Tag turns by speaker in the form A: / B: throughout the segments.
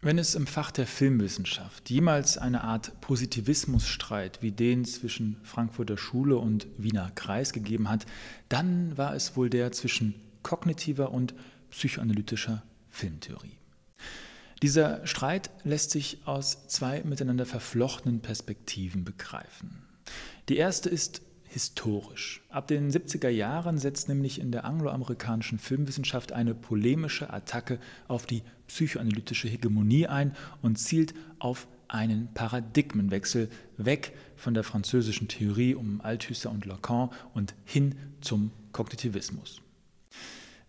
A: Wenn es im Fach der Filmwissenschaft jemals eine Art Positivismusstreit wie den zwischen Frankfurter Schule und Wiener Kreis gegeben hat, dann war es wohl der zwischen kognitiver und psychoanalytischer Filmtheorie. Dieser Streit lässt sich aus zwei miteinander verflochtenen Perspektiven begreifen. Die erste ist historisch. Ab den 70er Jahren setzt nämlich in der angloamerikanischen Filmwissenschaft eine polemische Attacke auf die psychoanalytische Hegemonie ein und zielt auf einen Paradigmenwechsel weg von der französischen Theorie um Althusser und Lacan und hin zum Kognitivismus.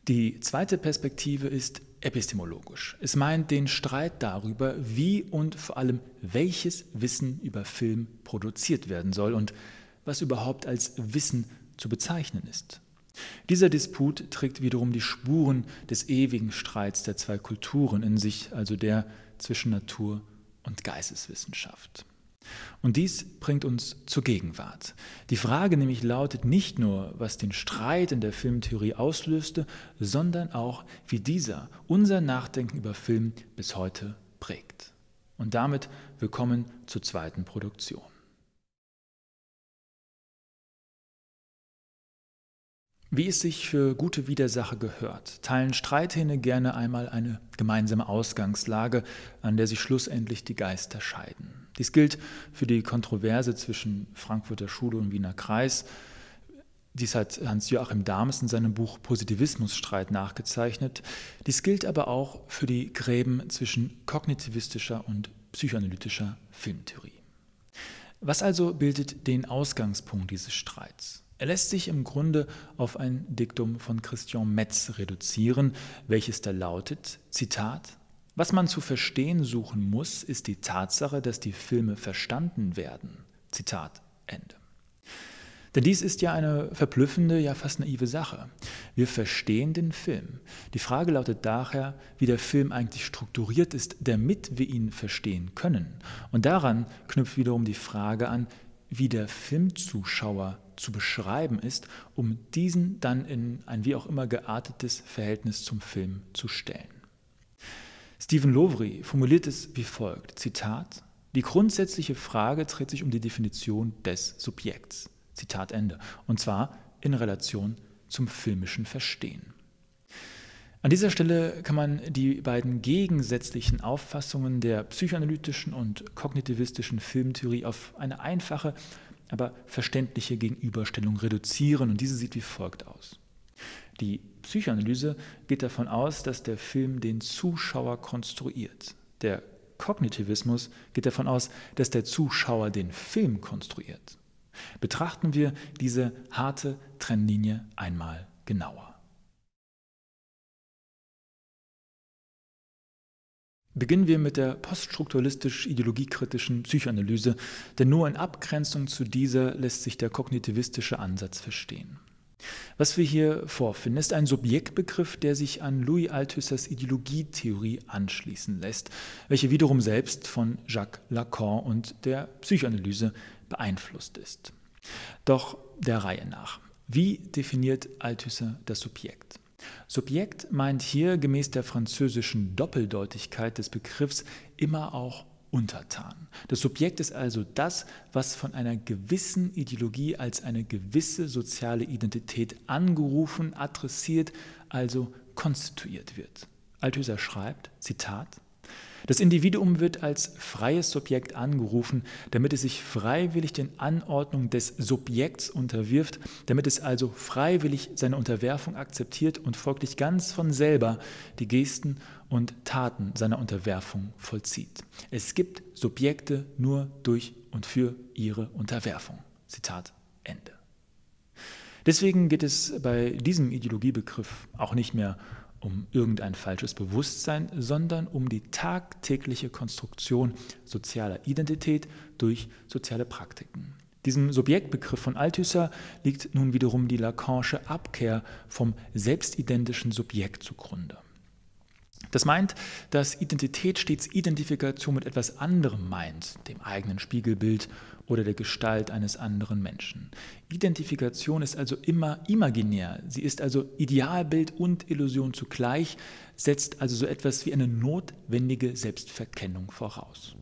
A: Die zweite Perspektive ist epistemologisch. Es meint den Streit darüber, wie und vor allem welches Wissen über Film produziert werden soll und was überhaupt als Wissen zu bezeichnen ist. Dieser Disput trägt wiederum die Spuren des ewigen Streits der zwei Kulturen in sich, also der zwischen Natur und Geisteswissenschaft. Und dies bringt uns zur Gegenwart. Die Frage nämlich lautet nicht nur, was den Streit in der Filmtheorie auslöste, sondern auch, wie dieser unser Nachdenken über Film bis heute prägt. Und damit willkommen zur zweiten Produktion. Wie es sich für gute Widersacher gehört, teilen Streithähne gerne einmal eine gemeinsame Ausgangslage, an der sich schlussendlich die Geister scheiden. Dies gilt für die Kontroverse zwischen Frankfurter Schule und Wiener Kreis. Dies hat Hans-Joachim Dahmes in seinem Buch Positivismusstreit nachgezeichnet. Dies gilt aber auch für die Gräben zwischen kognitivistischer und psychoanalytischer Filmtheorie. Was also bildet den Ausgangspunkt dieses Streits? Er lässt sich im Grunde auf ein Diktum von Christian Metz reduzieren, welches da lautet, Zitat, was man zu verstehen suchen muss, ist die Tatsache, dass die Filme verstanden werden. Zitat Ende. Denn dies ist ja eine verblüffende, ja fast naive Sache. Wir verstehen den Film. Die Frage lautet daher, wie der Film eigentlich strukturiert ist, damit wir ihn verstehen können. Und daran knüpft wiederum die Frage an, wie der Filmzuschauer zu beschreiben ist, um diesen dann in ein wie auch immer geartetes Verhältnis zum Film zu stellen. Stephen Lowery formuliert es wie folgt, Zitat, die grundsätzliche Frage dreht sich um die Definition des Subjekts, Zitat Ende, und zwar in Relation zum filmischen Verstehen. An dieser Stelle kann man die beiden gegensätzlichen Auffassungen der psychoanalytischen und kognitivistischen Filmtheorie auf eine einfache, aber verständliche Gegenüberstellung reduzieren und diese sieht wie folgt aus. Die Psychoanalyse geht davon aus, dass der Film den Zuschauer konstruiert. Der Kognitivismus geht davon aus, dass der Zuschauer den Film konstruiert. Betrachten wir diese harte Trennlinie einmal genauer. Beginnen wir mit der poststrukturalistisch-ideologiekritischen Psychoanalyse, denn nur in Abgrenzung zu dieser lässt sich der kognitivistische Ansatz verstehen. Was wir hier vorfinden, ist ein Subjektbegriff, der sich an Louis Althusers Ideologietheorie anschließen lässt, welche wiederum selbst von Jacques Lacan und der Psychoanalyse beeinflusst ist. Doch der Reihe nach. Wie definiert Althusser das Subjekt? Subjekt meint hier gemäß der französischen Doppeldeutigkeit des Begriffs immer auch untertan. Das Subjekt ist also das, was von einer gewissen Ideologie als eine gewisse soziale Identität angerufen, adressiert, also konstituiert wird. Althusser schreibt, Zitat, das Individuum wird als freies Subjekt angerufen, damit es sich freiwillig den Anordnungen des Subjekts unterwirft, damit es also freiwillig seine Unterwerfung akzeptiert und folglich ganz von selber die Gesten und Taten seiner Unterwerfung vollzieht. Es gibt Subjekte nur durch und für ihre Unterwerfung. Zitat Ende. Deswegen geht es bei diesem Ideologiebegriff auch nicht mehr um um irgendein falsches Bewusstsein, sondern um die tagtägliche Konstruktion sozialer Identität durch soziale Praktiken. Diesem Subjektbegriff von Althusser liegt nun wiederum die Lacanische Abkehr vom selbstidentischen Subjekt zugrunde. Das meint, dass Identität stets Identifikation mit etwas anderem meint, dem eigenen Spiegelbild oder der Gestalt eines anderen Menschen. Identifikation ist also immer imaginär, sie ist also Idealbild und Illusion zugleich, setzt also so etwas wie eine notwendige Selbstverkennung voraus.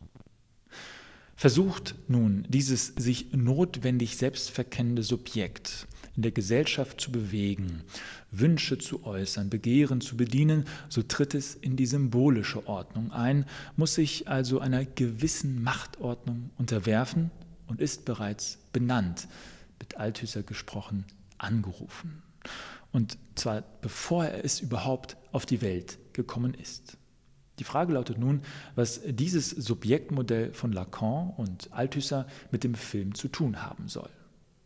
A: Versucht nun dieses sich notwendig selbstverkennende Subjekt in der Gesellschaft zu bewegen, Wünsche zu äußern, Begehren zu bedienen, so tritt es in die symbolische Ordnung ein, muss sich also einer gewissen Machtordnung unterwerfen und ist bereits benannt, mit Althusser gesprochen, angerufen. Und zwar bevor er es überhaupt auf die Welt gekommen ist. Die Frage lautet nun, was dieses Subjektmodell von Lacan und Althusser mit dem Film zu tun haben soll.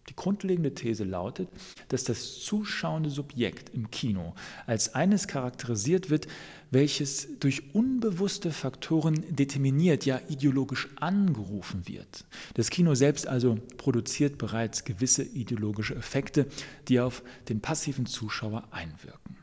A: Die grundlegende These lautet, dass das zuschauende Subjekt im Kino als eines charakterisiert wird, welches durch unbewusste Faktoren determiniert, ja ideologisch angerufen wird. Das Kino selbst also produziert bereits gewisse ideologische Effekte, die auf den passiven Zuschauer einwirken.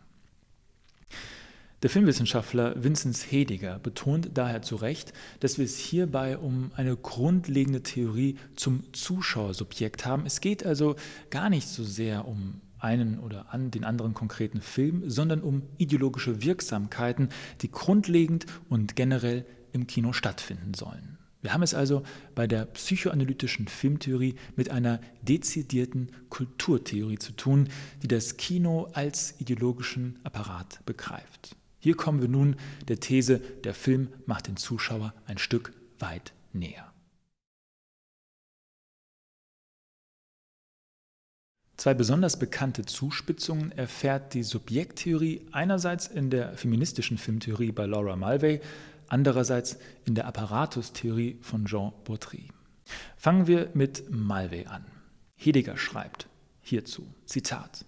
A: Der Filmwissenschaftler Vinzenz Hediger betont daher zu Recht, dass wir es hierbei um eine grundlegende Theorie zum Zuschauersubjekt haben. Es geht also gar nicht so sehr um einen oder an den anderen konkreten Film, sondern um ideologische Wirksamkeiten, die grundlegend und generell im Kino stattfinden sollen. Wir haben es also bei der psychoanalytischen Filmtheorie mit einer dezidierten Kulturtheorie zu tun, die das Kino als ideologischen Apparat begreift. Hier kommen wir nun der These, der Film macht den Zuschauer ein Stück weit näher. Zwei besonders bekannte Zuspitzungen erfährt die Subjekttheorie einerseits in der feministischen Filmtheorie bei Laura Mulvey, andererseits in der Apparatustheorie von Jean Bautry. Fangen wir mit Mulvey an. Heidegger schreibt hierzu, Zitat,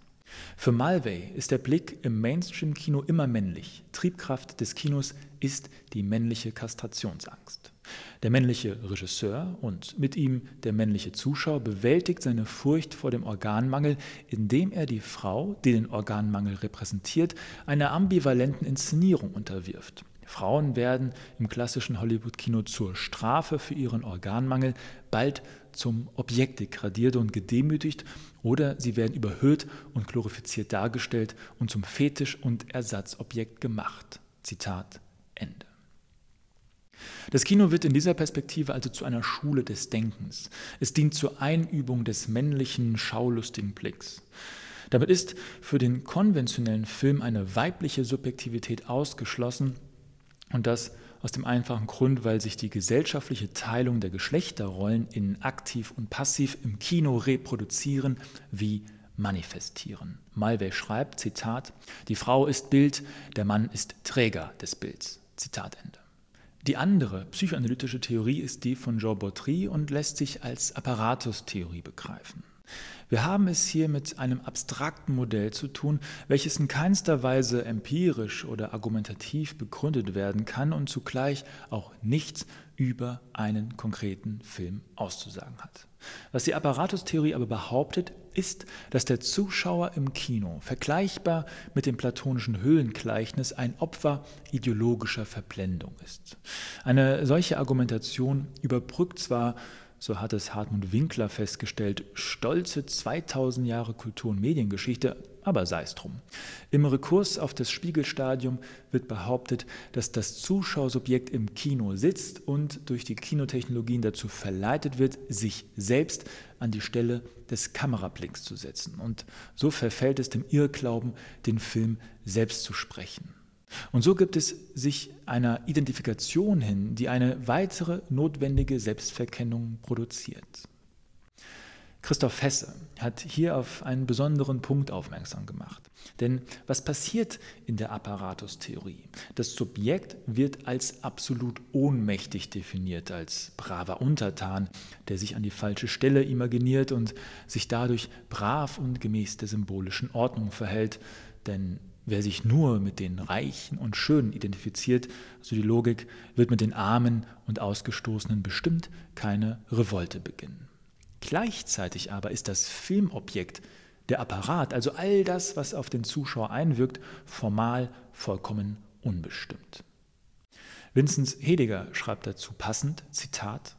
A: für Mulvey ist der Blick im Mainstream-Kino immer männlich. Triebkraft des Kinos ist die männliche Kastrationsangst. Der männliche Regisseur und mit ihm der männliche Zuschauer bewältigt seine Furcht vor dem Organmangel, indem er die Frau, die den Organmangel repräsentiert, einer ambivalenten Inszenierung unterwirft. Frauen werden im klassischen Hollywood-Kino zur Strafe für ihren Organmangel bald zum Objekt degradiert und gedemütigt oder sie werden überhöht und glorifiziert dargestellt und zum Fetisch und Ersatzobjekt gemacht. Zitat Ende. Das Kino wird in dieser Perspektive also zu einer Schule des Denkens. Es dient zur Einübung des männlichen, schaulustigen Blicks. Damit ist für den konventionellen Film eine weibliche Subjektivität ausgeschlossen und das aus dem einfachen Grund, weil sich die gesellschaftliche Teilung der Geschlechterrollen in aktiv und passiv im Kino reproduzieren wie manifestieren. Malwey schreibt, Zitat, die Frau ist Bild, der Mann ist Träger des Bilds. Zitat Ende. Die andere psychoanalytische Theorie ist die von Jean Bautry und lässt sich als Apparatustheorie begreifen. Wir haben es hier mit einem abstrakten Modell zu tun, welches in keinster Weise empirisch oder argumentativ begründet werden kann und zugleich auch nichts über einen konkreten Film auszusagen hat. Was die Apparatustheorie aber behauptet, ist, dass der Zuschauer im Kino vergleichbar mit dem platonischen Höhlengleichnis ein Opfer ideologischer Verblendung ist. Eine solche Argumentation überbrückt zwar so hat es Hartmut Winkler festgestellt, stolze 2000 Jahre Kultur- und Mediengeschichte, aber sei es drum. Im Rekurs auf das Spiegelstadium wird behauptet, dass das Zuschauersubjekt im Kino sitzt und durch die Kinotechnologien dazu verleitet wird, sich selbst an die Stelle des Kamerablinks zu setzen. Und so verfällt es dem Irrglauben, den Film selbst zu sprechen. Und so gibt es sich einer Identifikation hin, die eine weitere notwendige Selbstverkennung produziert. Christoph Hesse hat hier auf einen besonderen Punkt aufmerksam gemacht. Denn was passiert in der Apparatustheorie? Das Subjekt wird als absolut ohnmächtig definiert, als braver Untertan, der sich an die falsche Stelle imaginiert und sich dadurch brav und gemäß der symbolischen Ordnung verhält. Denn Wer sich nur mit den Reichen und Schönen identifiziert, so die Logik, wird mit den Armen und Ausgestoßenen bestimmt keine Revolte beginnen. Gleichzeitig aber ist das Filmobjekt, der Apparat, also all das, was auf den Zuschauer einwirkt, formal vollkommen unbestimmt. Vincent Hediger schreibt dazu passend, Zitat,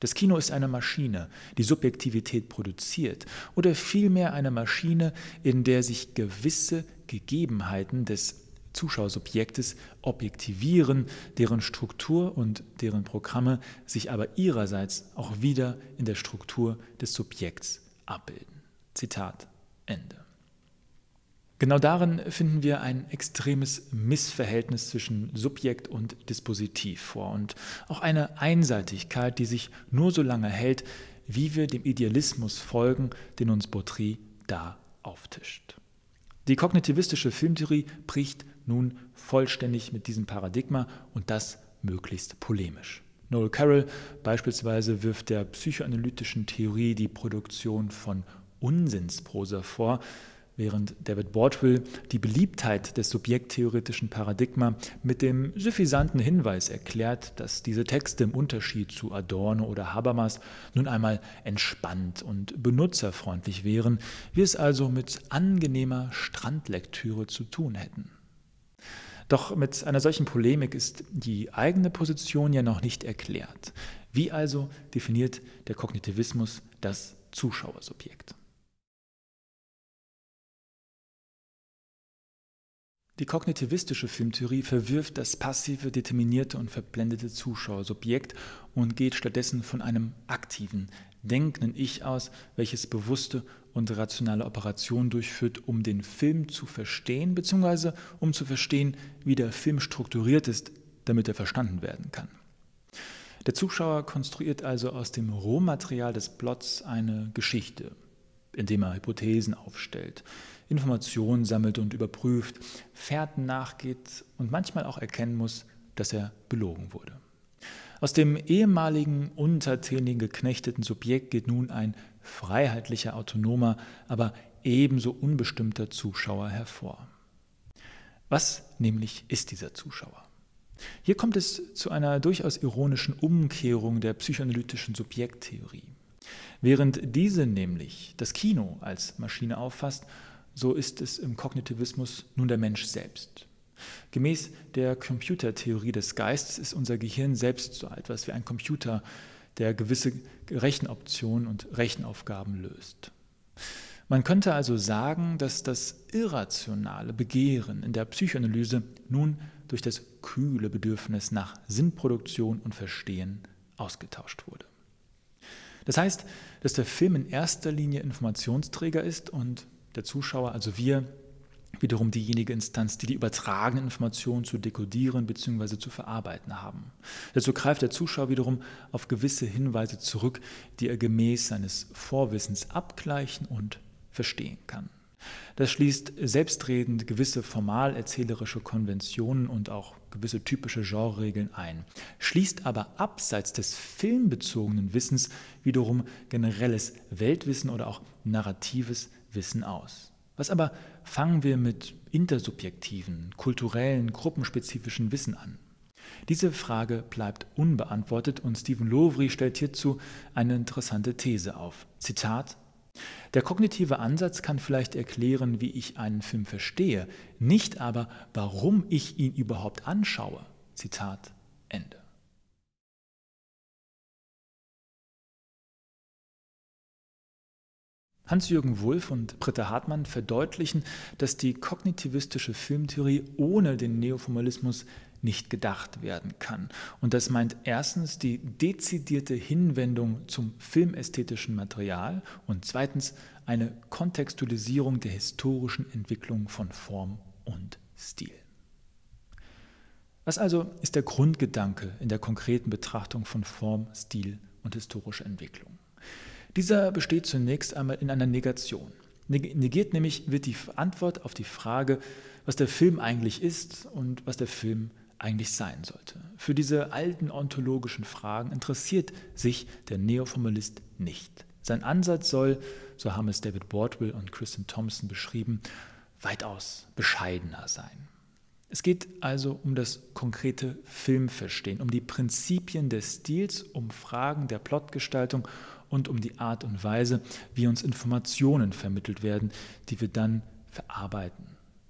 A: das Kino ist eine Maschine, die Subjektivität produziert, oder vielmehr eine Maschine, in der sich gewisse Gegebenheiten des Zuschauersubjektes objektivieren, deren Struktur und deren Programme sich aber ihrerseits auch wieder in der Struktur des Subjekts abbilden. Zitat Ende. Genau darin finden wir ein extremes Missverhältnis zwischen Subjekt und Dispositiv vor und auch eine Einseitigkeit, die sich nur so lange hält, wie wir dem Idealismus folgen, den uns Baudry da auftischt. Die kognitivistische Filmtheorie bricht nun vollständig mit diesem Paradigma und das möglichst polemisch. Noel Carroll beispielsweise wirft der psychoanalytischen Theorie die Produktion von Unsinnsprosa vor, während David Bordwell die Beliebtheit des subjekttheoretischen Paradigma mit dem suffisanten Hinweis erklärt, dass diese Texte im Unterschied zu Adorno oder Habermas nun einmal entspannt und benutzerfreundlich wären, wir es also mit angenehmer Strandlektüre zu tun hätten. Doch mit einer solchen Polemik ist die eigene Position ja noch nicht erklärt. Wie also definiert der Kognitivismus das Zuschauersubjekt? Die kognitivistische Filmtheorie verwirft das passive, determinierte und verblendete Zuschauersubjekt und geht stattdessen von einem aktiven, denkenden Ich aus, welches bewusste und rationale Operationen durchführt, um den Film zu verstehen, beziehungsweise um zu verstehen, wie der Film strukturiert ist, damit er verstanden werden kann. Der Zuschauer konstruiert also aus dem Rohmaterial des Plots eine Geschichte, indem er Hypothesen aufstellt, Informationen sammelt und überprüft, Fährten nachgeht und manchmal auch erkennen muss, dass er belogen wurde. Aus dem ehemaligen untertänigen geknechteten Subjekt geht nun ein freiheitlicher, autonomer, aber ebenso unbestimmter Zuschauer hervor. Was nämlich ist dieser Zuschauer? Hier kommt es zu einer durchaus ironischen Umkehrung der psychoanalytischen Subjekttheorie. Während diese nämlich das Kino als Maschine auffasst, so ist es im Kognitivismus nun der Mensch selbst. Gemäß der Computertheorie des Geistes ist unser Gehirn selbst so etwas wie ein Computer, der gewisse Rechenoptionen und Rechenaufgaben löst. Man könnte also sagen, dass das irrationale Begehren in der Psychoanalyse nun durch das kühle Bedürfnis nach Sinnproduktion und Verstehen ausgetauscht wurde. Das heißt, dass der Film in erster Linie Informationsträger ist und der Zuschauer, also wir, wiederum diejenige Instanz, die die übertragenen Informationen zu dekodieren bzw. zu verarbeiten haben. Dazu greift der Zuschauer wiederum auf gewisse Hinweise zurück, die er gemäß seines Vorwissens abgleichen und verstehen kann. Das schließt selbstredend gewisse formal erzählerische Konventionen und auch gewisse typische Genreregeln ein, schließt aber abseits des filmbezogenen Wissens wiederum generelles Weltwissen oder auch narratives Wissen aus. Was aber fangen wir mit intersubjektiven, kulturellen, gruppenspezifischen Wissen an? Diese Frage bleibt unbeantwortet und Stephen Lovry stellt hierzu eine interessante These auf. Zitat der kognitive Ansatz kann vielleicht erklären, wie ich einen Film verstehe, nicht aber, warum ich ihn überhaupt anschaue. Zitat Ende. Hans-Jürgen Wulff und Britta Hartmann verdeutlichen, dass die kognitivistische Filmtheorie ohne den Neoformalismus nicht gedacht werden kann. Und das meint erstens die dezidierte Hinwendung zum filmästhetischen Material und zweitens eine Kontextualisierung der historischen Entwicklung von Form und Stil. Was also ist der Grundgedanke in der konkreten Betrachtung von Form, Stil und historischer Entwicklung? Dieser besteht zunächst einmal in einer Negation. Negiert nämlich wird die Antwort auf die Frage, was der Film eigentlich ist und was der Film eigentlich sein sollte. Für diese alten ontologischen Fragen interessiert sich der Neoformalist nicht. Sein Ansatz soll, so haben es David Bordwell und Kristen Thompson beschrieben, weitaus bescheidener sein. Es geht also um das konkrete Filmverstehen, um die Prinzipien des Stils, um Fragen der Plotgestaltung und um die Art und Weise, wie uns Informationen vermittelt werden, die wir dann verarbeiten.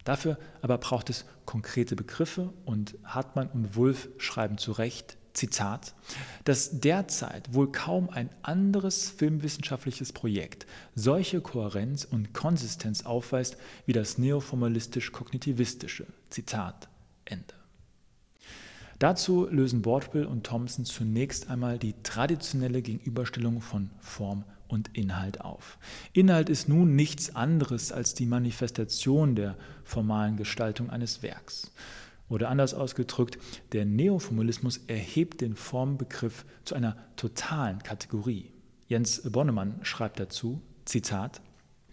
A: Dafür aber braucht es konkrete Begriffe und Hartmann und Wulff schreiben zu Recht, Zitat, dass derzeit wohl kaum ein anderes filmwissenschaftliches Projekt solche Kohärenz und Konsistenz aufweist wie das neoformalistisch-kognitivistische. Zitat Ende. Dazu lösen Bordwell und Thompson zunächst einmal die traditionelle Gegenüberstellung von Form und Inhalt auf. Inhalt ist nun nichts anderes als die Manifestation der formalen Gestaltung eines Werks. Oder anders ausgedrückt, der Neoformalismus erhebt den Formbegriff zu einer totalen Kategorie. Jens Bonnemann schreibt dazu, Zitat,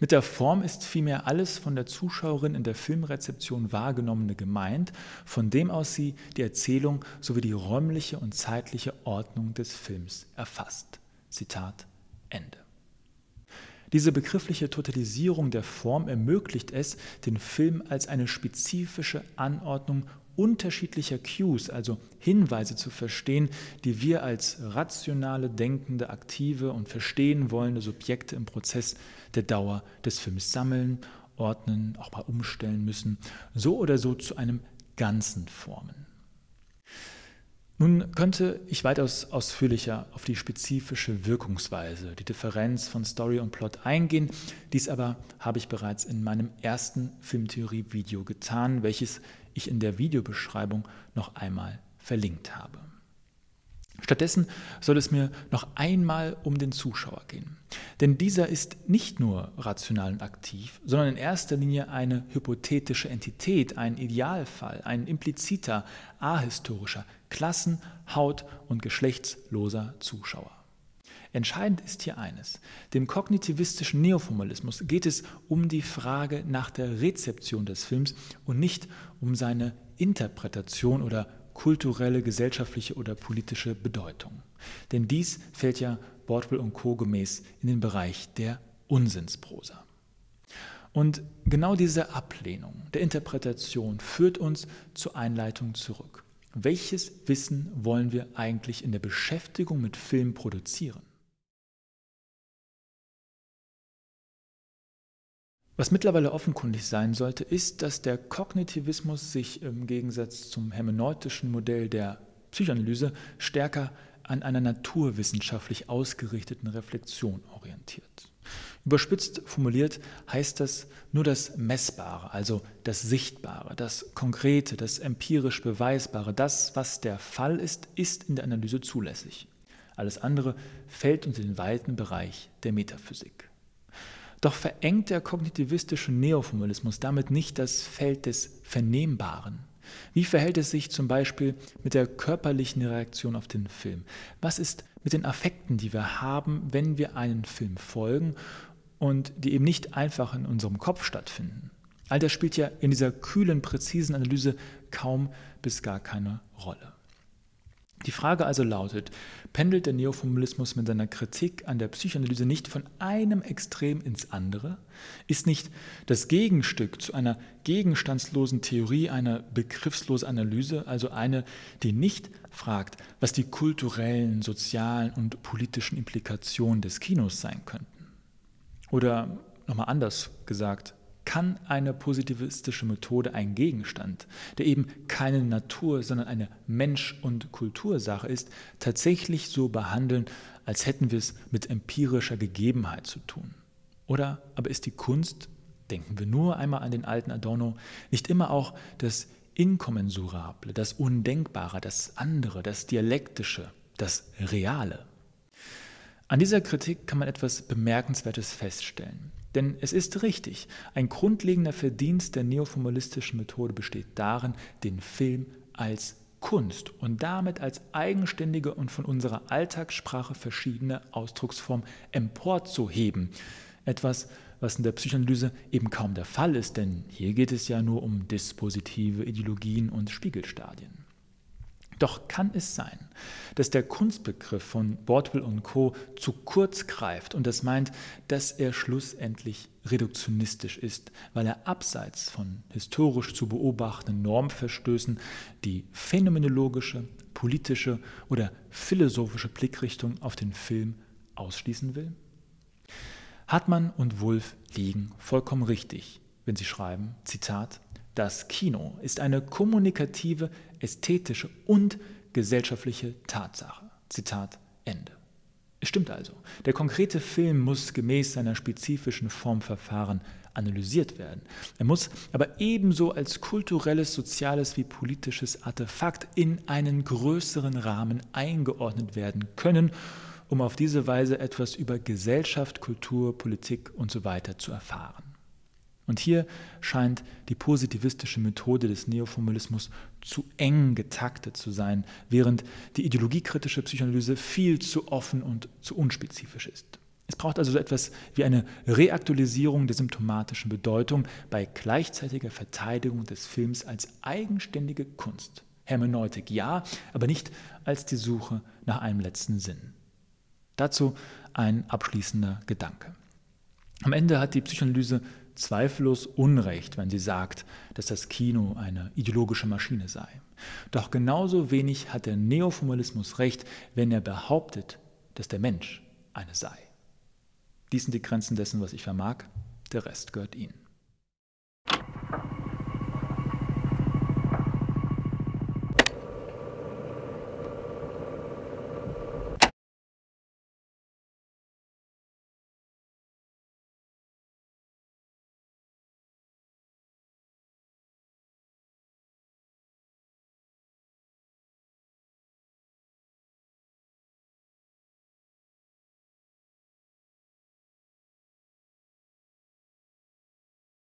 A: mit der Form ist vielmehr alles von der Zuschauerin in der Filmrezeption wahrgenommene gemeint, von dem aus sie die Erzählung sowie die räumliche und zeitliche Ordnung des Films erfasst. Zitat Ende. Diese begriffliche Totalisierung der Form ermöglicht es, den Film als eine spezifische Anordnung unterschiedlicher Cues, also Hinweise zu verstehen, die wir als rationale, denkende, aktive und verstehen wollende Subjekte im Prozess der Dauer des Films sammeln, ordnen, auch mal umstellen müssen, so oder so zu einem Ganzen formen. Nun könnte ich weitaus ausführlicher auf die spezifische Wirkungsweise, die Differenz von Story und Plot eingehen. Dies aber habe ich bereits in meinem ersten Filmtheorie-Video getan, welches ich in der Videobeschreibung noch einmal verlinkt habe. Stattdessen soll es mir noch einmal um den Zuschauer gehen. Denn dieser ist nicht nur rational und aktiv, sondern in erster Linie eine hypothetische Entität, ein Idealfall, ein impliziter, ahistorischer, klassen-, haut- und geschlechtsloser Zuschauer. Entscheidend ist hier eines. Dem kognitivistischen Neoformalismus geht es um die Frage nach der Rezeption des Films und nicht um seine Interpretation oder kulturelle, gesellschaftliche oder politische Bedeutung. Denn dies fällt ja Bordwell und Co. gemäß in den Bereich der Unsinnsprosa. Und genau diese Ablehnung der Interpretation führt uns zur Einleitung zurück. Welches Wissen wollen wir eigentlich in der Beschäftigung mit Film produzieren? Was mittlerweile offenkundig sein sollte, ist, dass der Kognitivismus sich im Gegensatz zum hermeneutischen Modell der Psychoanalyse stärker an einer naturwissenschaftlich ausgerichteten Reflexion orientiert. Überspitzt formuliert heißt das nur das Messbare, also das Sichtbare, das Konkrete, das empirisch Beweisbare, das, was der Fall ist, ist in der Analyse zulässig. Alles andere fällt unter den weiten Bereich der Metaphysik. Doch verengt der kognitivistische Neoformalismus damit nicht das Feld des Vernehmbaren. Wie verhält es sich zum Beispiel mit der körperlichen Reaktion auf den Film? Was ist mit den Affekten, die wir haben, wenn wir einen Film folgen und die eben nicht einfach in unserem Kopf stattfinden? All das spielt ja in dieser kühlen, präzisen Analyse kaum bis gar keine Rolle. Die Frage also lautet, pendelt der Neoformalismus mit seiner Kritik an der Psychoanalyse nicht von einem Extrem ins andere? Ist nicht das Gegenstück zu einer gegenstandslosen Theorie eine begriffslose Analyse, also eine, die nicht fragt, was die kulturellen, sozialen und politischen Implikationen des Kinos sein könnten? Oder nochmal anders gesagt, kann eine positivistische Methode einen Gegenstand, der eben keine Natur, sondern eine Mensch- und Kultursache ist, tatsächlich so behandeln, als hätten wir es mit empirischer Gegebenheit zu tun? Oder aber ist die Kunst, denken wir nur einmal an den alten Adorno, nicht immer auch das Inkommensurable, das Undenkbare, das andere, das Dialektische, das Reale? An dieser Kritik kann man etwas Bemerkenswertes feststellen. Denn es ist richtig, ein grundlegender Verdienst der neoformalistischen Methode besteht darin, den Film als Kunst und damit als eigenständige und von unserer Alltagssprache verschiedene Ausdrucksform emporzuheben. Etwas, was in der Psychoanalyse eben kaum der Fall ist, denn hier geht es ja nur um dispositive Ideologien und Spiegelstadien. Doch kann es sein, dass der Kunstbegriff von Bordwell und Co. zu kurz greift und das meint, dass er schlussendlich reduktionistisch ist, weil er abseits von historisch zu beobachtenden Normverstößen die phänomenologische, politische oder philosophische Blickrichtung auf den Film ausschließen will? Hartmann und Wulff liegen vollkommen richtig, wenn sie schreiben, Zitat, das Kino ist eine kommunikative, ästhetische und gesellschaftliche Tatsache. Zitat Ende. Es stimmt also, der konkrete Film muss gemäß seiner spezifischen Formverfahren analysiert werden. Er muss aber ebenso als kulturelles, soziales wie politisches Artefakt in einen größeren Rahmen eingeordnet werden können, um auf diese Weise etwas über Gesellschaft, Kultur, Politik usw. So zu erfahren. Und hier scheint die positivistische Methode des Neoformalismus zu eng getaktet zu sein, während die ideologiekritische Psychoanalyse viel zu offen und zu unspezifisch ist. Es braucht also so etwas wie eine Reaktualisierung der symptomatischen Bedeutung bei gleichzeitiger Verteidigung des Films als eigenständige Kunst. Hermeneutik ja, aber nicht als die Suche nach einem letzten Sinn. Dazu ein abschließender Gedanke. Am Ende hat die Psychoanalyse zweifellos Unrecht, wenn sie sagt, dass das Kino eine ideologische Maschine sei. Doch genauso wenig hat der Neoformalismus recht, wenn er behauptet, dass der Mensch eine sei. Dies sind die Grenzen dessen, was ich vermag, der Rest gehört Ihnen.